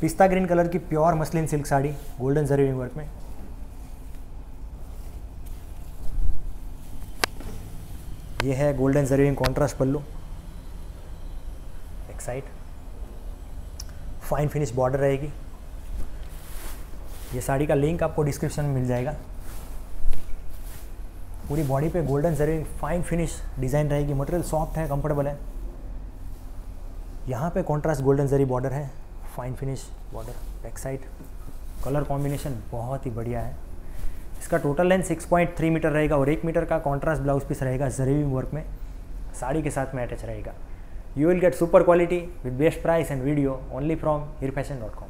पिस्ता green colour की pure muslin silk sari golden zari work में। ये है गोल्डन जरी कॉन्ट्रास्ट पल्लू। एक साइड फाइन फिनिश बॉर्डर रहेगी। ये साड़ी का लिंक आपको डिस्क्रिप्शन में मिल जाएगा। पूरी बॉडी पे golden zari fine finish design रहेगी। मटेरियल सॉफ्ट है कंफर्टेबल है। यहाँ पे कॉन्ट्रास्ट गोल्डन जरी बॉर्डर है। Fine finish border back side colour combination बहुत ही बढ़िया है। इसका टोटल लेंथ 6.3 मीटर रहेगा और एक मीटर का कॉन्ट्रास्ट ब्लाउज पीस रहेगा जरीवी वर्क में। साड़ी के साथ में अटैच रहेगा। You will get super quality with best price and video only from Heer fashion dot com